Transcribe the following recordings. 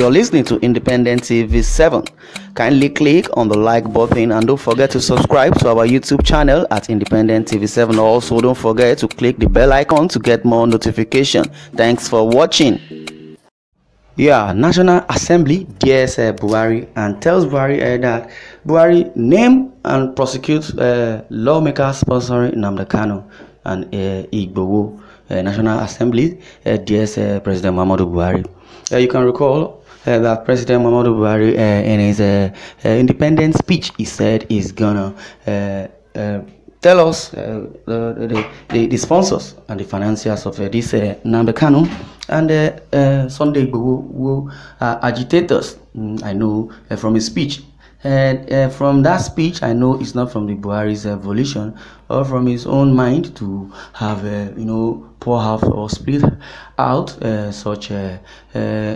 You're listening to Independent TV 7. Kindly click on the like button and don't forget to subscribe to our YouTube channel at Independent TV 7. Also, don't forget to click the bell icon to get more notification. Thanks for watching. Yeah, National Assembly dares uh, Buhari and tells Buhari uh, that Buhari name and prosecute uh, lawmakers sponsoring Nnamdi Kanu and uh, Igboho. Uh, National Assembly uh, dares uh, President Muhammadu Buhari. Uh, you can recall uh, that President Muhammadu Buhari, uh, in his uh, uh, independence speech, he said he's gonna uh, uh, tell us the, the, the, sponsors and the financiers of this uh, Nnamdi Kanu and Sunday Igboho who are agitators. Mm, I know from his speech. And uh, from that speech, I know it's not from the Buhari's uh, volition or from his own mind to have, uh, you know, pour out or split out uh, such uh,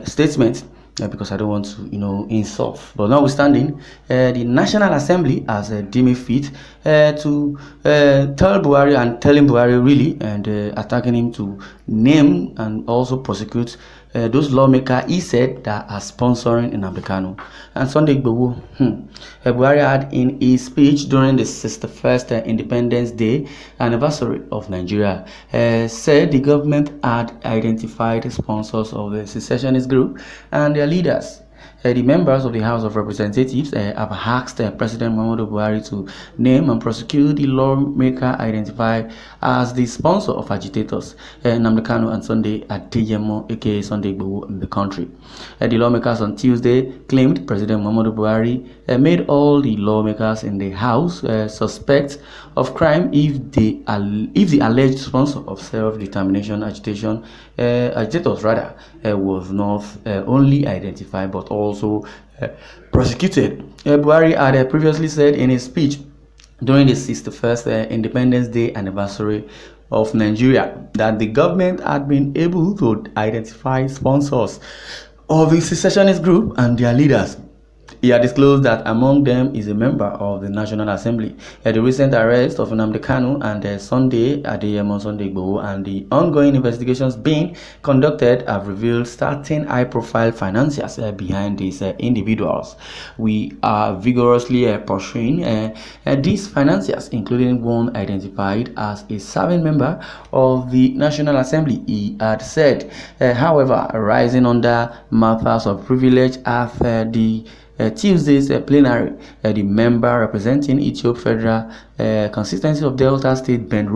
statements uh, because I don't want to, you know, insult. But notwithstanding, uh, the National Assembly has uh, deemed fit uh, to uh, tell Buhari and telling Buhari really and uh, attacking him to name and also prosecute uh, those lawmakers he said that are sponsoring Nnamdi Kanu. And Sunday Igboho, hmm, uh, Buhari had in his speech during the 61st uh, Independence Day anniversary of Nigeria uh, said the government had identified sponsors of the secessionist group and their leaders the members of the House of Representatives uh, have asked uh, President Muhammadu Buhari to name and prosecute the lawmaker identified as the sponsor of agitators, uh, Nnamdi Kanu and Sunday Adeyemo, aka Sunday Igboho, in the country. The lawmakers on Tuesday claimed President Muhammadu Buhari uh, made all the lawmakers in the House uh, suspect of crime if the if the alleged sponsor of self-determination agitation agitators rather was not only identified but also uh, prosecuted. Uh, Buhari had uh, previously said in his speech during the 61st uh, Independence Day anniversary of Nigeria that the government had been able to identify sponsors of the secessionist group and their leaders he had disclosed that among them is a member of the National Assembly. Uh, the recent arrest of Nnamdi Kanu and uh, Sunday Adeyemo Sunday Igboho and the ongoing investigations being conducted have revealed certain high-profile financiers uh, behind these uh, individuals. We are vigorously uh, pursuing uh, uh, these financiers, including one identified as a serving member of the National Assembly, he had said. However, rising under matters of privilege at uh, the Tuesday's uh, plenary, uh, the member representing Ethiope Federal uh, Consistency of Delta State, Ben uh,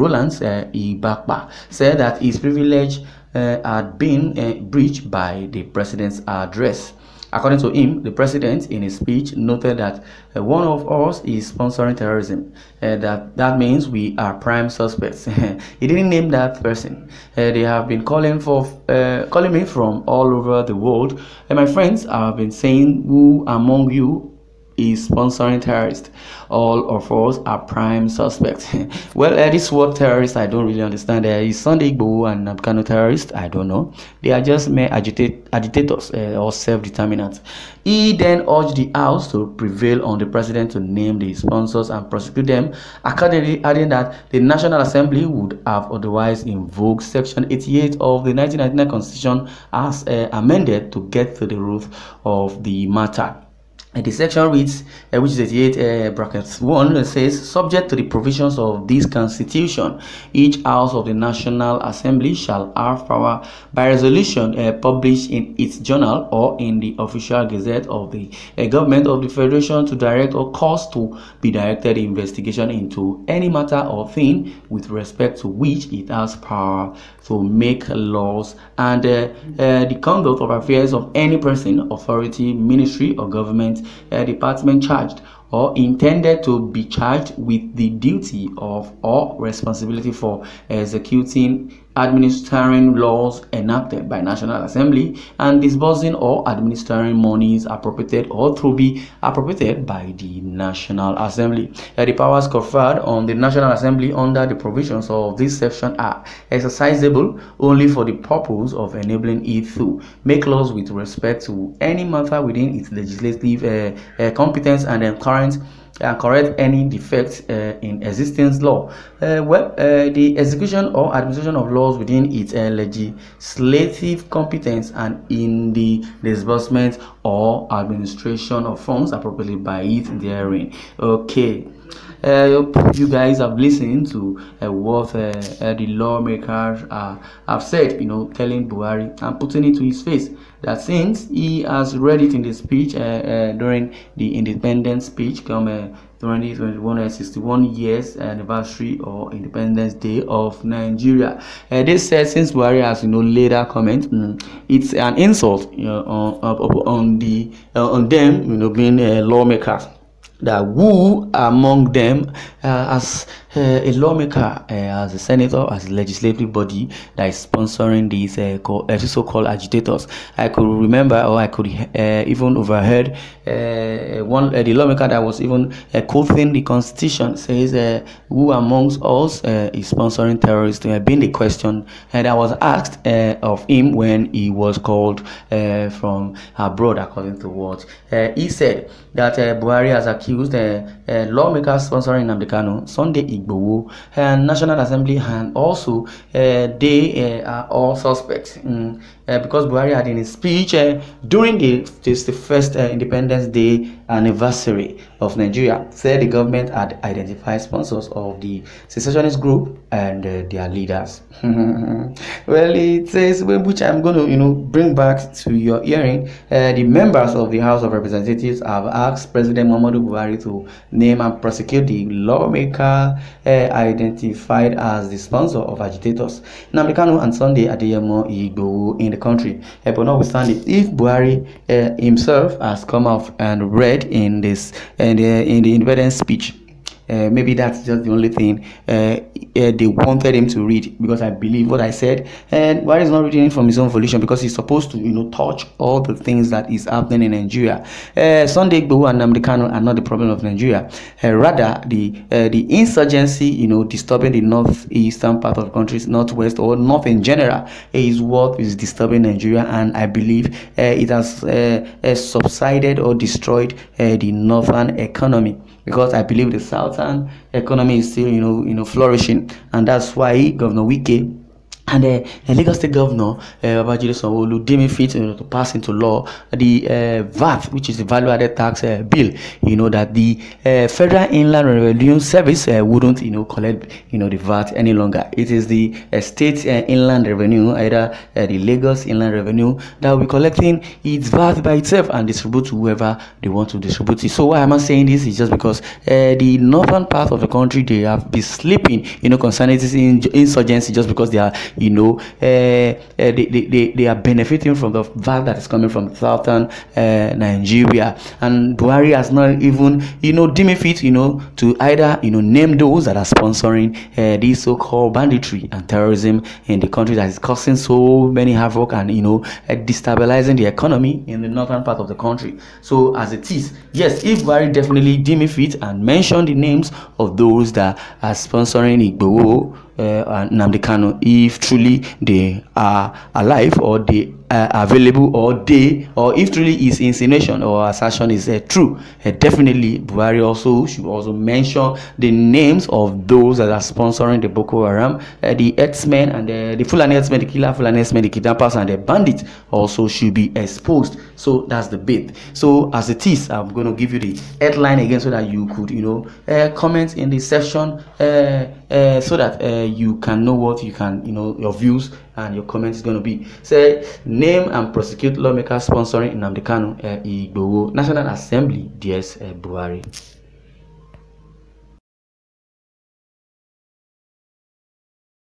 Igbakpa, said that his privilege uh, had been uh, breached by the president's address. According to him, the president, in his speech, noted that uh, one of us is sponsoring terrorism. Uh, that that means we are prime suspects. he didn't name that person. Uh, they have been calling for uh, calling me from all over the world, and my friends have been saying, "Who among you is sponsoring terrorists. All of us are prime suspects. well, uh, this word terrorist, I don't really understand. There is Sunday Igboho and Nnamdi Kanu terrorists. I don't know. They are just mere agitators uh, or self-determinants. He then urged the House to prevail on the president to name the sponsors and prosecute them, accordingly adding that the National Assembly would have otherwise invoked Section 88 of the 1999 Constitution as uh, amended to get to the root of the matter. And the section reads, uh, which is 88 uh, brackets 1, says, subject to the provisions of this constitution, each house of the National Assembly shall have power by resolution uh, published in its journal or in the official gazette of the uh, government of the federation to direct or cause to be directed investigation into any matter or thing with respect to which it has power to make laws and uh, uh, the conduct of affairs of any person, authority, ministry, or government uh, department charged or intended to be charged with the duty of or responsibility for executing administering laws enacted by National Assembly and disbursing or administering monies appropriated or to be appropriated by the National Assembly. Uh, the powers conferred on the National Assembly under the provisions of this section are exercisable only for the purpose of enabling it to make laws with respect to any matter within its legislative uh, uh, competence and then current and correct any defects uh, in existing law. Uh, well, uh, the execution or administration of laws within its uh, legislative competence and in the disbursement or administration of funds appropriately by it therein. Okay. Uh, you guys have listened to uh, what uh, uh the lawmakers have said, you know, telling Buhari and putting it to his face that since he has read it in the speech during the independence speech come 2021 61 years anniversary or independence day of nigeria. Uh, they said since buhari has you know later comment mm, it's an insult you know, on, on the uh, on them you know being uh, lawmakers that who among them as uh, a lawmaker, uh, as a senator, as a legislative body that is sponsoring these uh, uh so-called agitators. I could remember, or I could uh, even overheard uh, one the lawmaker that was even quoting the constitution says, "Who amongst us is sponsoring terrorists?" Uh, being the question that was asked of him when he was called from abroad, according to what he said that Buhari has accused lawmakers sponsoring Namdekano Sunday Igbowo, and National Assembly, and also uh, they uh, are all suspects. Mm, uh, because Buhari had in his speech uh, during the, this, the first uh, Independence Day anniversary of Nigeria, said the government had identified sponsors of the secessionist group and uh, their leaders. well, it says, which I'm going to, you know, bring back to your hearing. Uh, the members of the House of Representatives have asked President Muhammadu Buhari to name and prosecute the lawmaker uh, identified as the sponsor of agitators. Nnamdi Kanu and Sunday Adeyemo Igboho in the country. Uh, but notwithstanding, if Buhari uh, himself has come out and read in this in the, in the independence speech uh, maybe that's just the only thing uh, uh, they wanted him to read because I believe what I said. And why is not reading it from his own volition because he's supposed to, you know, touch all the things that is happening in Nigeria. Uh, Sunday Igboho and Nnamdi Kanu are not the problem of Nigeria. Uh, rather, the uh, the insurgency, you know, disturbing the northeastern part of country, northwest or north in general, is what is disturbing Nigeria. And I believe it has subsided or destroyed the northern economy because I believe the economy is still, you know, you know, flourishing, and that's why Governor Wike and uh, the Lagos State Governor uh, Babajide Sanwo-Olu deemed fit you know, to pass into law the uh, VAT, which is the value-added tax uh, bill. You know that the uh, Federal Inland Revenue Service uh, wouldn't you know collect you know the VAT any longer. It is the uh, state uh, inland revenue, either uh, the Lagos Inland Revenue, that will be collecting its VAT by itself and distribute to whoever they want to distribute it. So why am I saying this? Is just because uh, the northern part of the country they have been sleeping, you know, concerning this insurgency just because they are you know, uh, uh, they, they, they are benefiting from the VAT that is coming from southern uh, Nigeria. And Buhari has not even, you know, deemed fit, you know, to either, you know, name those that are sponsoring these so-called banditry and terrorism in the country that is causing so many havoc and, you know, destabilizing the economy in the northern part of the country. So as it is, yes, if Buhari definitely deemed fit and mention the names of those that are sponsoring Igboho, uh, Nnamdi Kanu if truly they are alive or they uh, available or they or if truly his insinuation or assertion is uh, true uh, definitely Buhari also should also mention the names of those that are sponsoring the Boko Haram. Uh, the herdsmen and the, the Fulani herdsmen the killer Fulani herdsmen the kidnappers and the bandits also should be exposed. So that's the bit. So as it is I'm going to give you the headline again so that you could you know uh, comment in the section uh, uh, so that uh, you can know what you can you know your views and your comment is going to be say name and prosecute lawmakers sponsoring Nnamdi Kanu uh, Igboho National Assembly DS uh, Buhari